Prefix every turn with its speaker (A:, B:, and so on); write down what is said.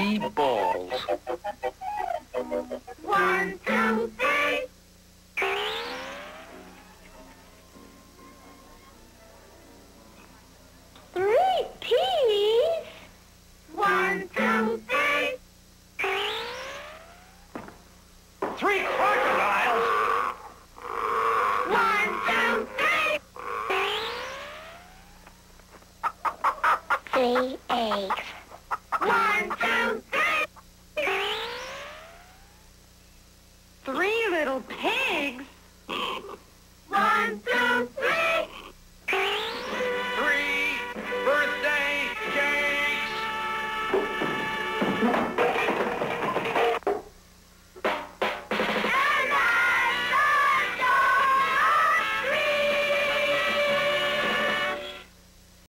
A: three balls.
B: One, two, three. Three peas? One, two, three.
A: Three crocodiles?
B: One, two, three.
C: Three eggs.
B: One, two, three. Three little pigs?